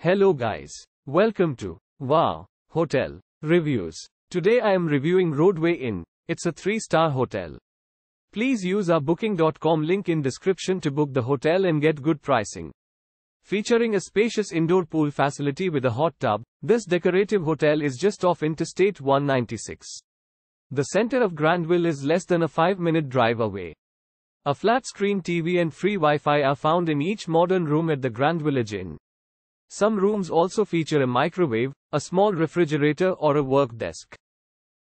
Hello guys. Welcome to Wow Hotel Reviews. Today I am reviewing Rodeway Inn. It's a 3-star hotel. Please use our booking.com link in description to book the hotel and get good pricing. Featuring a spacious indoor pool facility with a hot tub, this decorative hotel is just off Interstate 196. The center of Grandville is less than a 5-minute drive away. A flat screen TV and free Wi-Fi are found in each modern room at the Grandvillage Inn. Some rooms also feature a microwave, a small refrigerator or a work desk.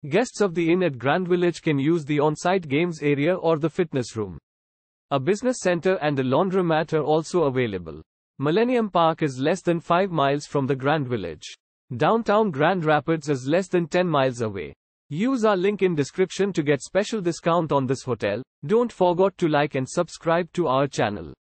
Guests of the inn at Grandvillage can use the on-site games area or the fitness room. A business center and a laundromat are also available. Millennium Park is less than 5 miles from the Grandvillage. Downtown Grand Rapids is less than 10 miles away. Use our link in description to get special discount on this hotel. Don't forget to like and subscribe to our channel.